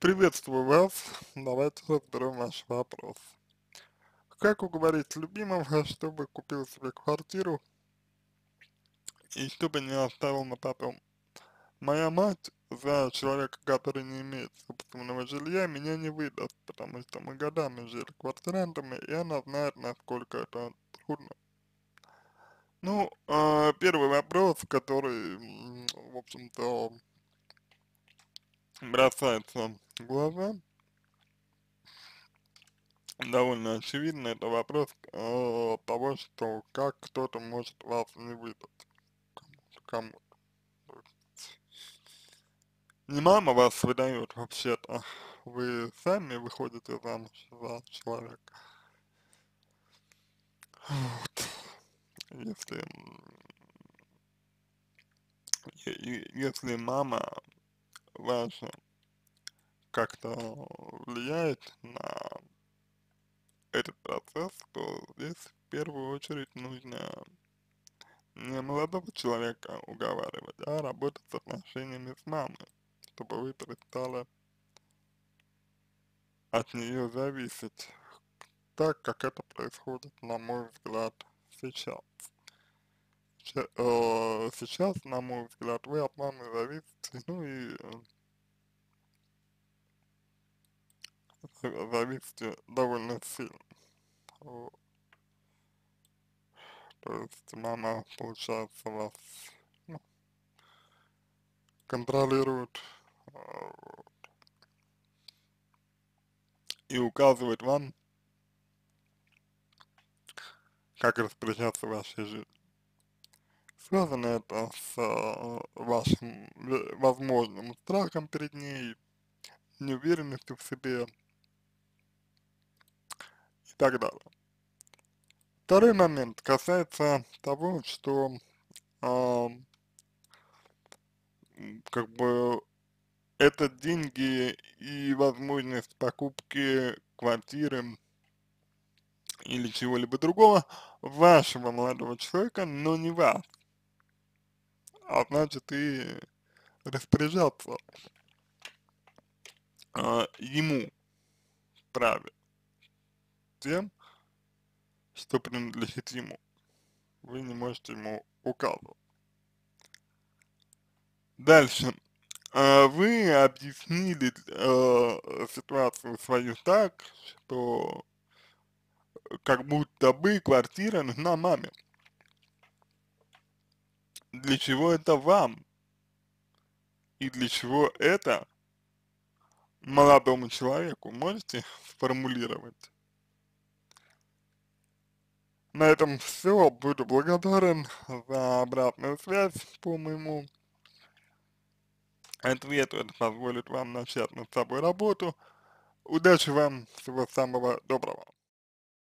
Приветствую вас. Давайте разберем ваш вопрос. Как уговорить любимого, чтобы купил себе квартиру и чтобы не оставил на потом? Моя мать за человека, который не имеет собственного жилья, меня не выдаст, потому что мы годами жили квартирантами, и она знает, насколько это трудно. Ну, э, первый вопрос, который, в общем-то, бросается в глаза, довольно очевидно, это вопрос э, того, что как кто-то может вас не выдать кому-то. Не мама вас выдает вообще-то, вы сами выходите замуж за человека. Вот. Если, если мама ваша как-то влияет на этот процесс, то здесь в первую очередь нужно не молодого человека уговаривать, а работать с отношениями с мамой, чтобы вы перестали от нее зависеть, так как это происходит, на мой взгляд, сейчас. Э, сейчас, на мой взгляд, вы от мамы зависите, ну и зависите довольно сильно. Вот. То есть мама, получается, вас ну, контролирует вот, и указывает вам, как распоряжаться вашей жизнью. Связано это с э, вашим возможным страхом перед ней, неуверенностью в себе так далее. Второй момент касается того, что э, как бы это деньги и возможность покупки квартиры или чего-либо другого вашего молодого человека, но не вас. А значит и распоряжаться э, ему праве тем, что принадлежит ему. Вы не можете ему указывать. Дальше. Э, вы объяснили э, ситуацию свою так, что как будто бы квартира нужна маме. Для чего это вам? И для чего это молодому человеку? Можете сформулировать? На этом все. Буду благодарен за обратную связь по моему ответу. Это позволит вам начать над собой работу. Удачи вам, всего самого доброго.